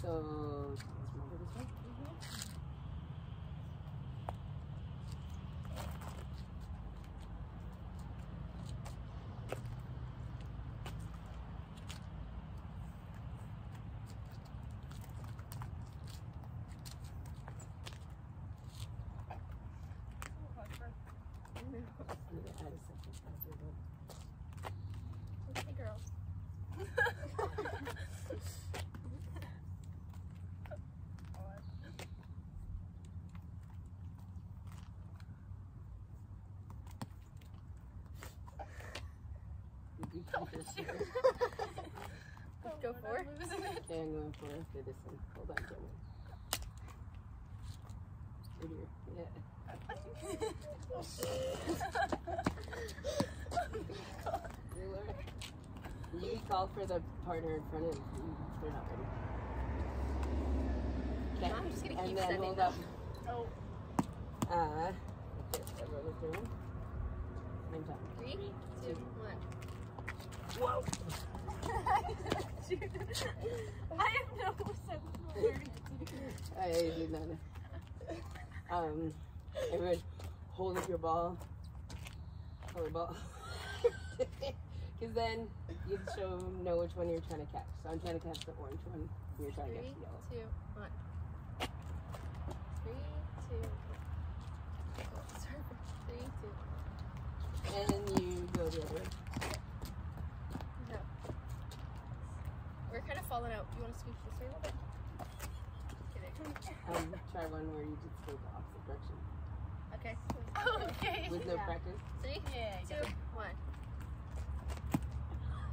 So let's remember this one. I'm gonna add a second after the- Okay, girls. Did you keep this here? Let's go for. it. Okay, I'm going for after this one. Hold on, Gemma. Right here. Yeah. You call for the partner in front of you. They're not ready. Okay. I'm just gonna and keep then sending hold them. up. Oh. Uh, okay, so roll it through. I'm done. Three, two, one. Whoa! I have no sense. I did not know. Um, everyone, hold up your ball. Hold ball. Because then you can show them know which one you're trying to catch. So I'm trying to catch the orange one. You're trying to catch the yellow. two, one. Three, two. Oh, sorry. Three, two. And then you go the other way. No. We're kind of. You want to scooch this way a little bit? Kidding. Um, try one where you just go the opposite direction. Okay. Okay. With no practice. Three, two, one.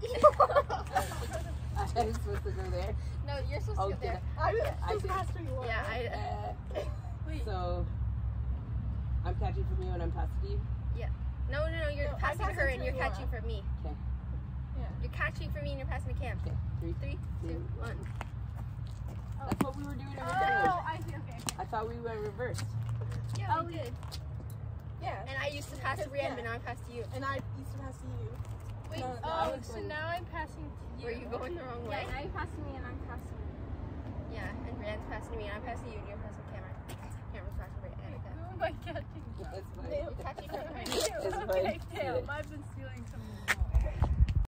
I was supposed to go there. No, you're supposed to Oh, go there. I? I I just did. asked you what. Yeah, I. Uh, Wait. so I'm catching from you and I'm passing to you. Yeah. No, no, no. You're No, passing passing her and you're you, catching Laura. for me. Okay. Yeah. You're catching for me and you're passing to Cam. Okay. Three. Three, two, Two. one. Oh. That's what we were doing in reverse. Oh. I see. Okay. okay. I thought we went reversed. Yeah, Oh, we did. Yeah. And I used to pass to Brienne, but now I pass to you. And I used to pass to you. Wait, No, no, oh, I so going- now I'm passing to you. Were you going the wrong way? Yeah, now you're passing me and I'm passing you. Yeah, and Brienne's passing me, and I'm passing you, and you're passing to Cameron. Cameron's passing to Brienne. Okay. Who am I catching? That's fine. You're catching for her. It's fine. okay, Yeah. I've been